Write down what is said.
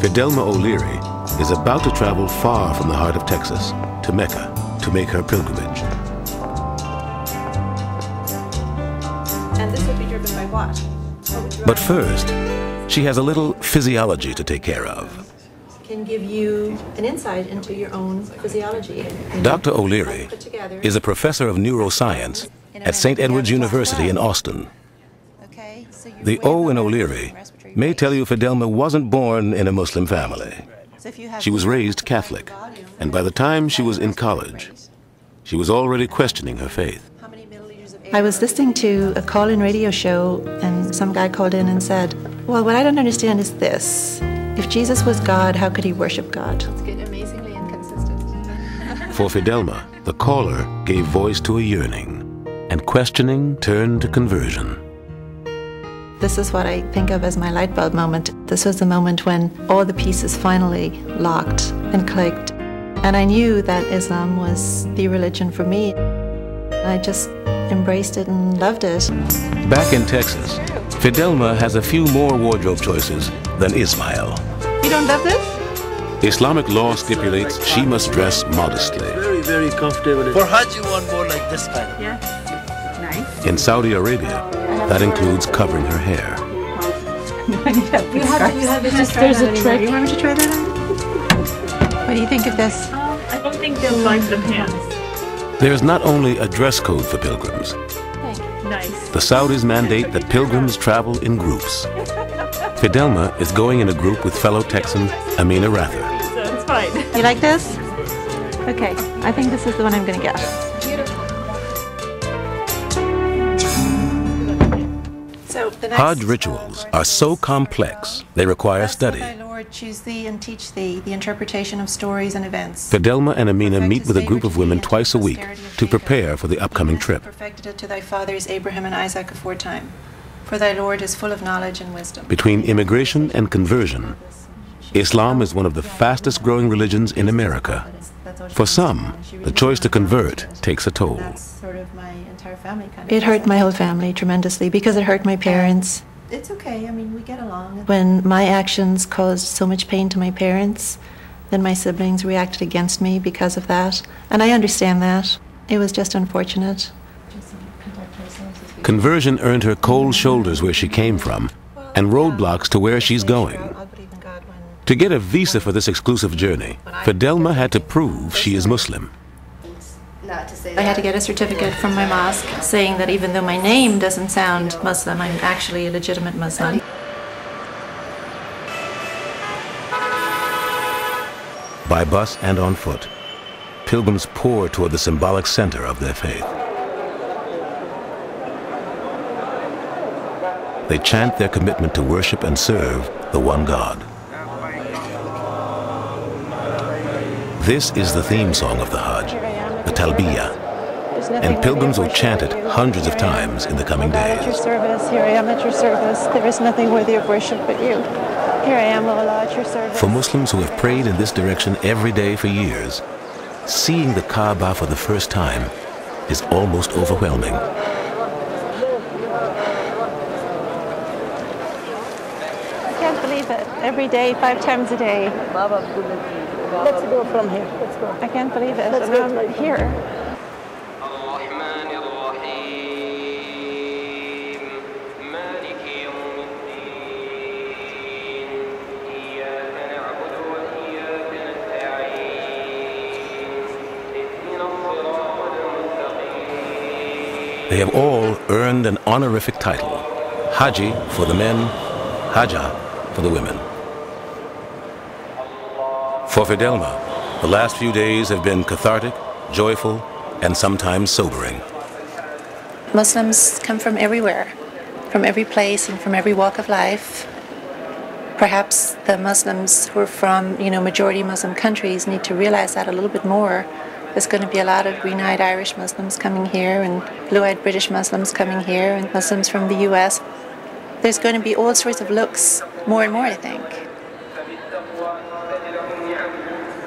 Fidelma O'Leary is about to travel far from the heart of Texas to Mecca to make her pilgrimage. And this would be driven by what? But first, she has a little physiology to take care of. Can give you an insight into your own physiology. Dr. O'Leary is a professor of neuroscience at St. Edward's University in Austin. The O in O'Leary may tell you Fidelma wasn't born in a Muslim family. She was raised Catholic, and by the time she was in college, she was already questioning her faith. I was listening to a call in radio show, and some guy called in and said, Well, what I don't understand is this. If Jesus was God, how could he worship God? It's amazingly inconsistent. For Fidelma, the caller gave voice to a yearning, and questioning turned to conversion. This is what I think of as my light bulb moment. This was the moment when all the pieces finally locked and clicked. And I knew that Islam was the religion for me. I just embraced it and loved it. Back in Texas, Fidelma has a few more wardrobe choices than Ismail. You don't love this? Islamic law stipulates she must dress modestly. Very, very comfortable. For Hajj, you want more like this kind. Yeah. Nice. In Saudi Arabia, that includes covering her hair. you have, you have this There's a trick. You want me to try that on? What do you think of this? Um, I don't think they'll like the pants. There's not only a dress code for pilgrims. Nice. The Saudis mandate that pilgrims travel in groups. Fidelma is going in a group with fellow Texan Amina Rather. So it's fine. You like this? Okay, I think this is the one I'm going to get. Hajj rituals uh, are so complex they require study. Lord choose thee and teach thee the interpretation of stories and events. Fidelma and Amina meet with a group of women twice a week to prepare for the upcoming trip. Perfected it to thy fathers Abraham and Isaac aforetime. For thy Lord is full of knowledge and wisdom. Between immigration and conversion, Islam is one of the fastest growing religions in America. For some, the choice to convert takes a toll. It hurt my whole family tremendously because it hurt my parents. It's okay. I mean, we get along. When my actions caused so much pain to my parents, then my siblings reacted against me because of that. And I understand that. It was just unfortunate. Conversion earned her cold shoulders where she came from and roadblocks to where she's going. To get a visa for this exclusive journey, Fidelma had to prove she is Muslim. I had to get a certificate from my mosque saying that even though my name doesn't sound Muslim, I'm actually a legitimate Muslim. By bus and on foot, pilgrims pour toward the symbolic center of their faith. They chant their commitment to worship and serve the one God. This is the theme song of the Hajj, the Talbiyah, and pilgrims will chant it hundreds of times in the coming days. At your service, here I am at your service. There is nothing worthy of worship but you. Here I am, O Allah, at your service. For Muslims who have prayed in this direction every day for years, seeing the Kaaba for the first time is almost overwhelming. I can't believe it. Every day, five times a day. Let's go from here. Let's go. I can't believe it. Let's go right here. They have all earned an honorific title Haji for the men, Haja for the women. For Fidelma, the last few days have been cathartic, joyful, and sometimes sobering. Muslims come from everywhere, from every place and from every walk of life. Perhaps the Muslims who are from, you know, majority Muslim countries need to realize that a little bit more. There's going to be a lot of green-eyed Irish Muslims coming here and blue-eyed British Muslims coming here and Muslims from the US. There's going to be all sorts of looks, more and more, I think.